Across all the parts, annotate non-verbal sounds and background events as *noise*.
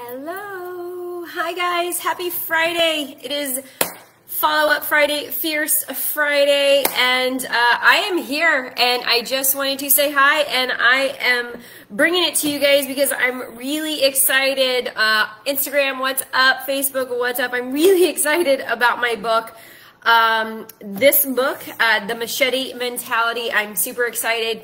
Hello. Hi, guys. Happy Friday. It is Follow Up Friday, Fierce Friday, and uh, I am here and I just wanted to say hi and I am bringing it to you guys because I'm really excited. Uh, Instagram, what's up? Facebook, what's up? I'm really *laughs* excited about my book. Um, this book, uh, The Machete Mentality, I'm super excited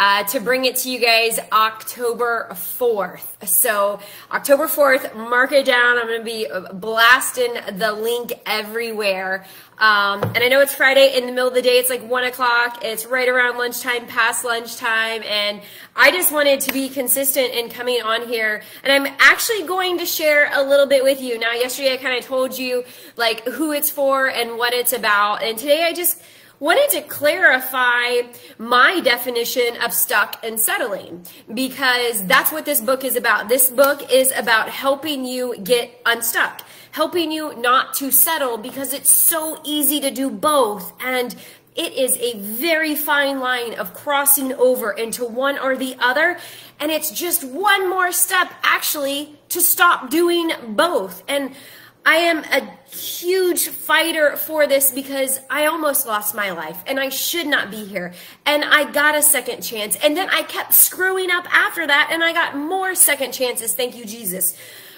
uh, to bring it to you guys October 4th. So, October 4th, mark it down. I'm going to be blasting the link everywhere. Um, and I know it's Friday in the middle of the day. It's like 1 o'clock. It's right around lunchtime, past lunchtime. And I just wanted to be consistent in coming on here. And I'm actually going to share a little bit with you. Now, yesterday I kind of told you like who it's for and what it's about. And today I just wanted to clarify my definition of stuck and settling because that's what this book is about. This book is about helping you get unstuck, helping you not to settle because it's so easy to do both. And it is a very fine line of crossing over into one or the other. And it's just one more step actually to stop doing both. And I am a huge fighter for this because I almost lost my life and I should not be here. And I got a second chance. And then I kept screwing up after that and I got more second chances. Thank you, Jesus.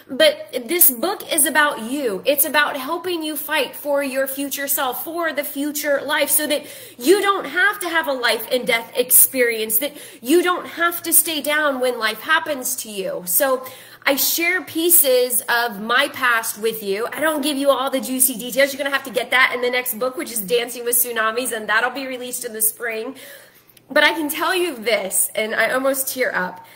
But this book is about you. It's about helping you fight for your future self, for the future life, so that you don't have to have a life and death experience, that you don't have to stay down when life happens to you. So I share pieces of my past with you. I don't give you all the juicy details. You're going to have to get that in the next book, which is Dancing with Tsunamis, and that'll be released in the spring. But I can tell you this, and I almost tear up.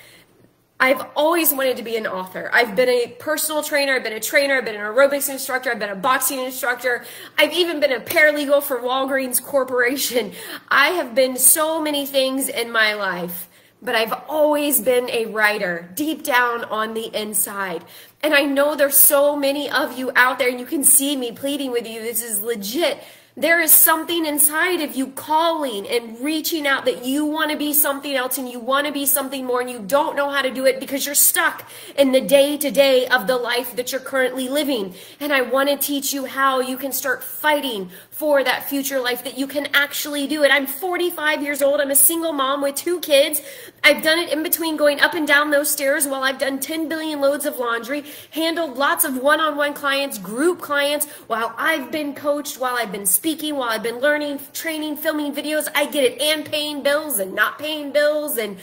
I've always wanted to be an author. I've been a personal trainer, I've been a trainer, I've been an aerobics instructor, I've been a boxing instructor, I've even been a paralegal for Walgreens Corporation. I have been so many things in my life but I've always been a writer deep down on the inside. And I know there's so many of you out there, and you can see me pleading with you. This is legit. There is something inside of you calling and reaching out that you want to be something else and you want to be something more and you don't know how to do it because you're stuck in the day to day of the life that you're currently living. And I want to teach you how you can start fighting for that future life that you can actually do it. I'm 45 years old. I'm a single mom with two kids. I've done it in between going up and down those stairs while I've done 10 billion loads of laundry, handled lots of one on one clients, group clients, while I've been coached, while I've been speaking, while I've been learning, training, filming videos. I get it, and paying bills and not paying bills and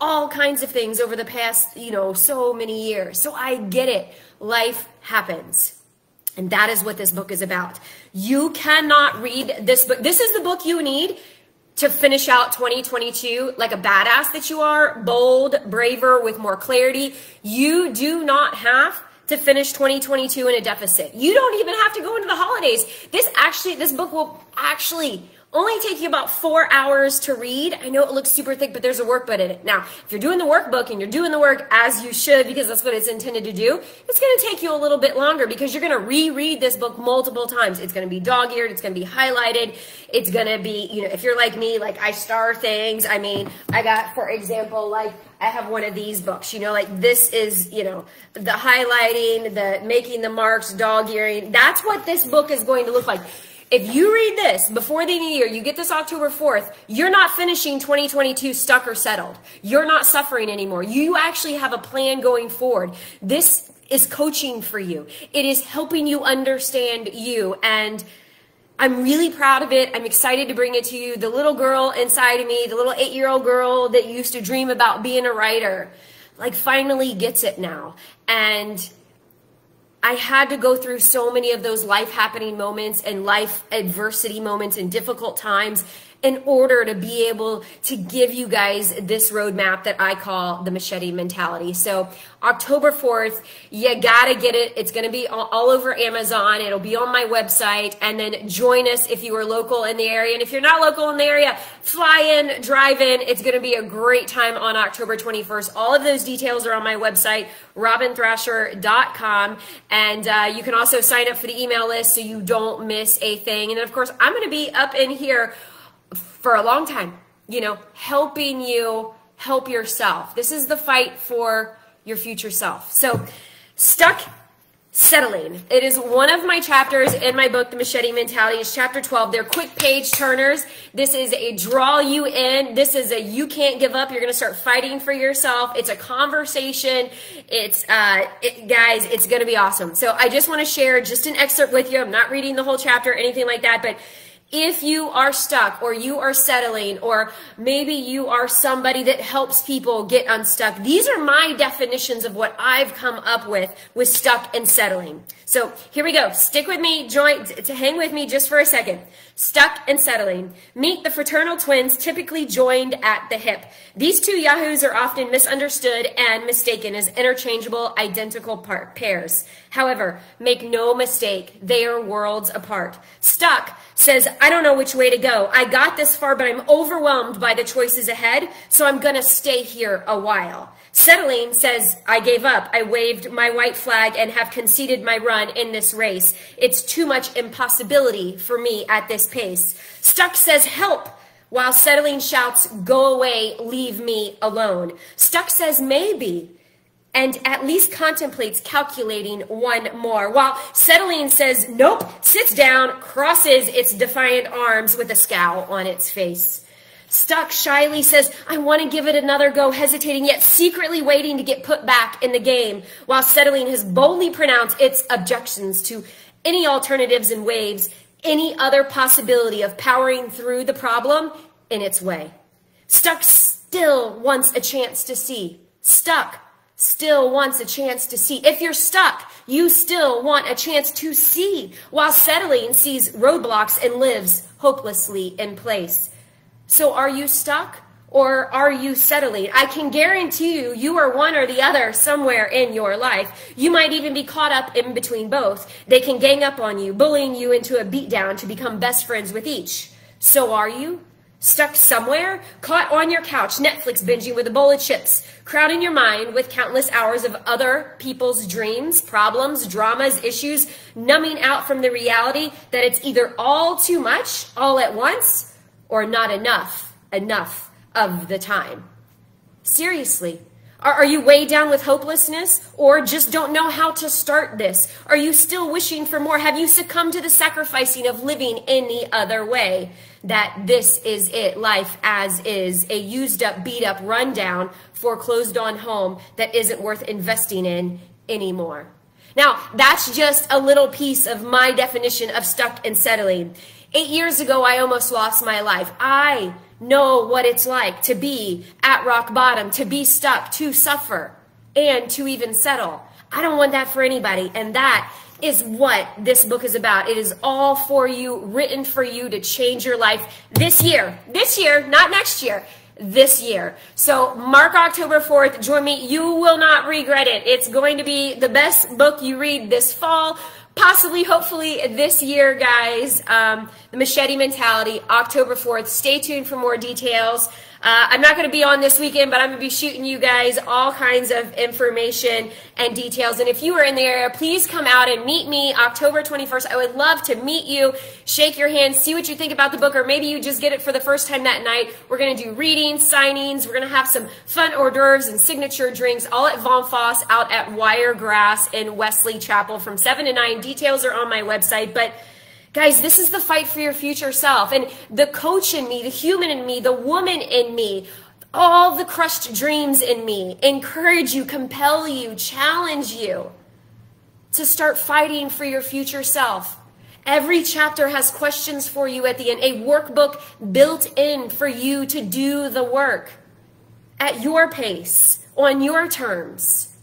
all kinds of things over the past, you know, so many years. So I get it. Life happens. And that is what this book is about. You cannot read this book. This is the book you need to finish out 2022 like a badass that you are, bold, braver, with more clarity. You do not have to finish 2022 in a deficit. You don't even have to go into the holidays. This actually, this book will actually only take you about four hours to read. I know it looks super thick, but there's a workbook in it. Now, if you're doing the workbook and you're doing the work as you should, because that's what it's intended to do, it's going to take you a little bit longer because you're going to reread this book multiple times. It's going to be dog-eared. It's going to be highlighted. It's going to be, you know, if you're like me, like I star things. I mean, I got, for example, like I have one of these books, you know, like this is, you know, the highlighting, the making the marks, dog-earing. That's what this book is going to look like. If you read this before the new year, you get this October 4th, you're not finishing 2022 stuck or settled. You're not suffering anymore. You actually have a plan going forward. This is coaching for you. It is helping you understand you and I'm really proud of it. I'm excited to bring it to you. The little girl inside of me, the little eight year old girl that used to dream about being a writer, like finally gets it now. And I had to go through so many of those life happening moments and life adversity moments and difficult times in order to be able to give you guys this roadmap that I call the machete mentality. So October 4th, you gotta get it. It's gonna be all, all, over Amazon. It'll be on my website. And then join us if you are local in the area. And if you're not local in the area, fly in, drive in. It's gonna be a great time on October 21st. All of those details are on my website, robinthrasher.com. And uh, you can also sign up for the email list so you don't miss a thing. And then, of course, I'm gonna be up in here for a long time, you know, helping you help yourself. This is the fight for your future self. So Stuck settling. It is one of my chapters in my book, The Machete Mentality. It's chapter 12. They're quick page turners. This is a draw you in. This is a you can't give up. You're going to start fighting for yourself. It's a conversation. It's, uh, it, guys, it's going to be awesome. So I just want to share just an excerpt with you. I'm not reading the whole chapter or anything like that, but if you are stuck or you are settling or maybe you are somebody that helps people get unstuck, these are my definitions of what I've come up with with stuck and settling. So here we go. Stick with me, join, to hang with me just for a second. Stuck and settling. Meet the fraternal twins typically joined at the hip. These two yahoos are often misunderstood and mistaken as interchangeable identical part pairs. However, make no mistake, they are worlds apart. Stuck says, I don't know which way to go. I got this far, but I'm overwhelmed by the choices ahead, so I'm going to stay here a while. Settling says, I gave up. I waved my white flag and have conceded my run in this race. It's too much impossibility for me at this pace. Stuck says, help. While settling shouts, go away, leave me alone. Stuck says, maybe and at least contemplates calculating one more, while settling says, nope, sits down, crosses its defiant arms with a scowl on its face. Stuck shyly says, I want to give it another go, hesitating yet secretly waiting to get put back in the game, while settling has boldly pronounced its objections to any alternatives and waves any other possibility of powering through the problem in its way. Stuck still wants a chance to see. Stuck still wants a chance to see. If you're stuck, you still want a chance to see, while settling sees roadblocks and lives hopelessly in place. So are you stuck? Or are you settling? I can guarantee you, you are one or the other somewhere in your life. You might even be caught up in between both. They can gang up on you, bullying you into a beatdown to become best friends with each. So are you? Stuck somewhere? Caught on your couch, Netflix binging with a bowl of chips, crowding your mind with countless hours of other people's dreams, problems, dramas, issues, numbing out from the reality that it's either all too much, all at once, or not enough, enough of the time. Seriously, are, you weighed down with hopelessness or just don't know how to start this? Are you still wishing for more? Have you succumbed to the sacrificing of living any other way? That this is it, life as is, a used up, beat up, rundown, foreclosed on home that isn't worth investing in anymore. Now, that's just a little piece of my definition of stuck and settling. Eight years ago, I almost lost my life. I know what it's like to be at rock bottom, to be stuck, to suffer, and to even settle. I don't want that for anybody. And that is what this book is about. It is all for you, written for you to change your life this year. This year, not next year. This year. So mark October 4th. Join me. You will not regret it. It's going to be the best book you read this fall possibly, hopefully, this year, guys. Um, the Machete Mentality, October 4th. Stay tuned for more details. Uh, I'm not going to be on this weekend, but I'm going to be shooting you guys all kinds of information and details. And if you are in the area, please come out and meet me October 21st. I would love to meet you, shake your hand, see what you think about the book, or maybe you just get it for the first time that night. We're going to do readings, signings. We're going to have some fun hors d'oeuvres and signature drinks, all at Von Foss out at Wiregrass in Wesley Chapel from 7 to 9. Details are on my website, but Guys, this is the fight for your future self. And the coach in me, the human in me, the woman in me, all the crushed dreams in me encourage you, compel you, challenge you to start fighting for your future self. Every chapter has questions for you at the end, a workbook built in for you to do the work at your pace, on your terms.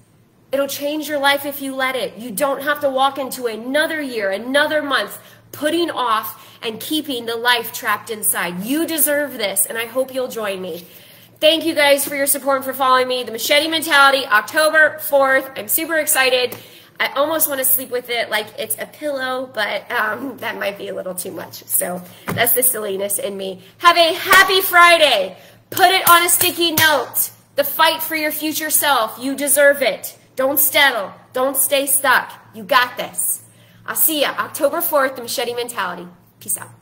It'll change your life if you let it. You don't have to walk into another year, another month putting off and keeping the life trapped inside. You deserve this, and I hope you'll join me. Thank you guys for your support and for following me. The Machete Mentality, October 4th. I'm super excited. I almost want to sleep with it like it's a pillow, but um, that might be a little too much. So that's the silliness in me. Have a happy Friday. Put it on a sticky note. The fight for your future self. You deserve it. Don't settle. Don't stay stuck. You got this. I'll see ya October 4th, the Machete Mentality. Peace out.